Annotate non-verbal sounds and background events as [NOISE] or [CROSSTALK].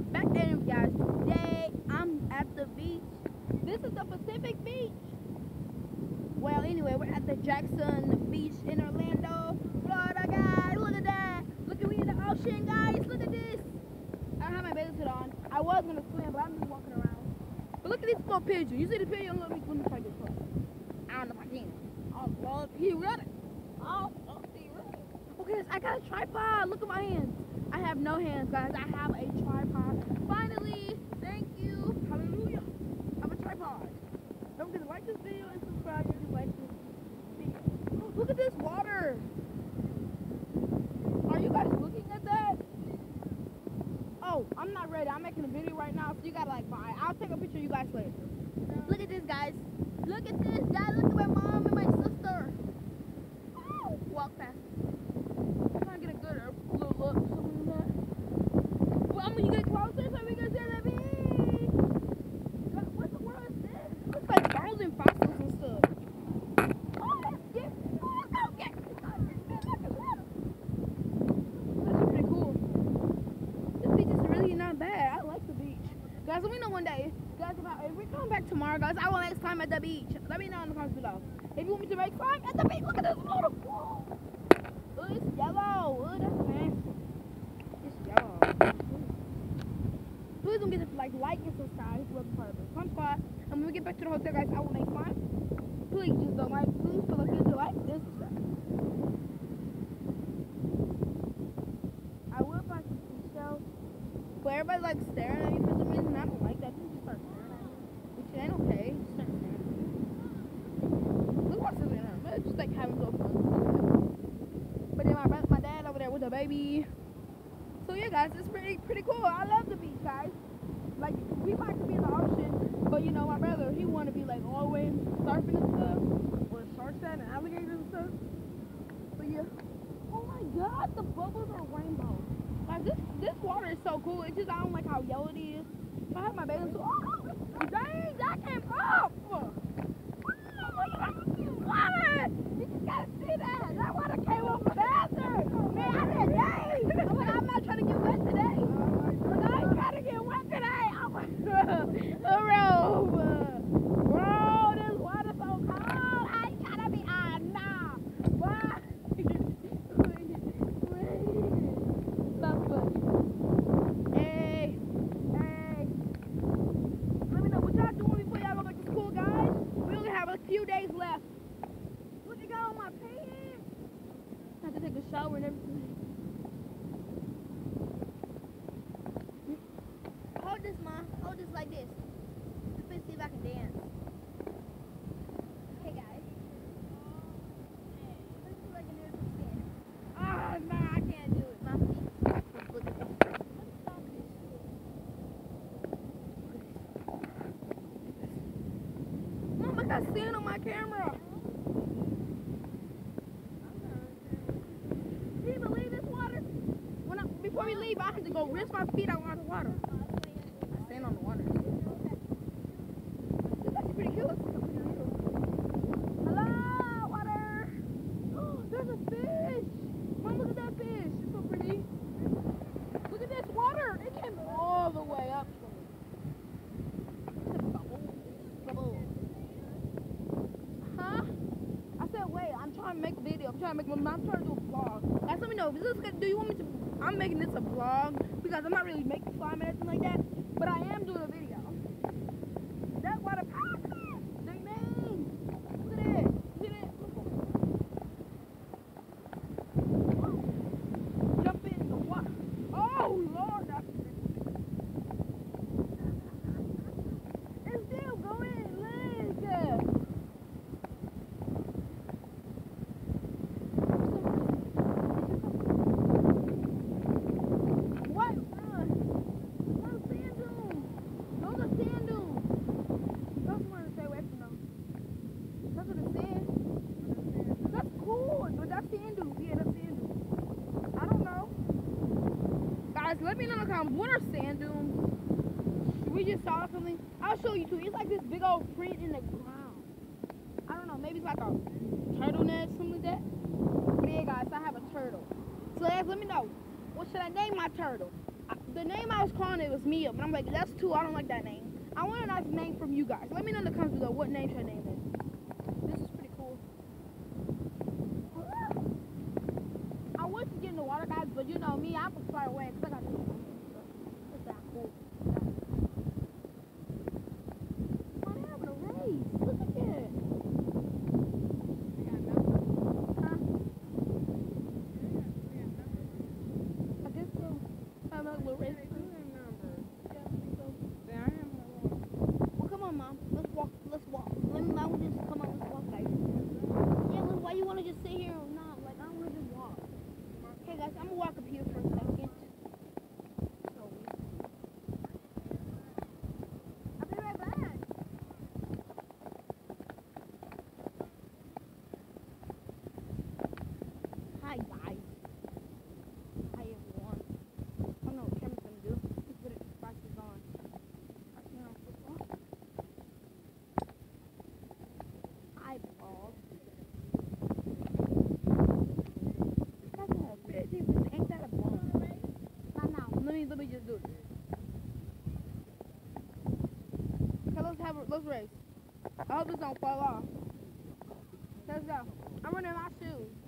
I'm back there, guys. Today, I'm at the beach. This is the Pacific Beach. Well, anyway, we're at the Jackson Beach in Orlando, Florida, guys. Look at that. Look at me in the ocean, guys. Look at this. I don't have my bathing suit on. I was gonna swim, but I'm just walking around. But look at this little pigeon. You see the pigeon? Let me, let me try get close. I don't know if I can. Oh, Lord, he running. Oh, oh, he running. Okay, I got a tripod. Look at my hands. I have no hands, guys. I have a tripod. Finally, thank you. Hallelujah. I have a tripod. Don't forget to like this video and subscribe if you like this video. Look at this water. Are you guys looking at that? Oh, I'm not ready. I'm making a video right now, so you gotta like bye. I'll take a picture of you guys later. Look at this, guys. Look at this, guys. Look at my mom and my sister. Oh, walk past. I'm trying to get a good uh, little look. Something like that. Well, I'm gonna get closer so we can see the beach. What what the world is this? Looks like bones and fossils and stuff. Oh, let's get. Oh, let's go get. Look at that. That's pretty cool. This beach is really not bad. I like the beach. Guys, let me know one day. Guys, about if we come back tomorrow, guys, I will next time at the beach. Let me know in the comments below. If you want me to make time at the beach, look at this water. Whoa. Oh, it's yellow. Oh, that's nasty. It's yellow. Please don't get to like, like and subscribe if you wasn't part of the fun spot. And when we get back to the hotel, guys, I will make fun. Please just don't like. Please feel like you to like and subscribe. I will find some seashells. But everybody's like staring at me for some reason. I don't like that. People just start staring at me. Which ain't okay. Just start staring at me. Look what's in there. It's just like having so fun. But then my brother, my dad over there with the baby. So yeah, guys, it's pretty pretty cool. I love the beach, guys. Like we like to be in the ocean, but you know my brother, he want to be like all the surfing and stuff, or sharks at and alligators and stuff. So yeah. Oh my God, the bubbles are rainbow. Like this this water is so cool. It's just I don't like how yellow it is. I have my bathing suit, oh, dang, that came up. Oh, look at that water. You just gotta see that. That water came up faster. Man, I said, dang. I'm like, I'm not trying to get wet today. Like, I ain't trying to get wet today. I'm like, bro, bro, this water's so cold. I ain't trying to be, ah, nah. Why? Stop it. Hey, hey. Let me know what y'all doing before y'all go back to school, guys. We only have a few days left. Look, I got all my pants. I have to take a shower and everything. Hold this, Mom. Hold this like this. Let me see if I can dance. Hey, guys. Let's. Ah, I can't do it. Look I on my camera. Can you believe this water? When I, leave, I had to go rinse my feet out on the water. I stand on the water. It's actually pretty cool. Hello, water. Oh, [GASPS] There's a fish. Mom, look at that fish. It's so pretty. Look at this water. It came all the way up. It's a bubble. Bubble. Huh? I said, wait, I'm trying to make a video. I'm trying to make I'm trying to do a vlog. Guys, let me know. Do you want me to? I'm making this a vlog because I'm not really making slime anything Let me know in the comments, what are sand dunes? Should we just saw something? I'll show you too. It's like this big old print in the ground. I don't know, maybe it's like a turtle nest, something like that. But yeah, guys, I have a turtle. So guys, let me know. What should I name my turtle? I, the name I was calling it was Mia, but I'm like, that's too, I don't like that name. I want a nice name from you guys. Let me know in the comments below what name should I name it. let me let me just do this. Okay, let's have a, let's race. I hope this don't fall off. Let's go. I'm running my shoes.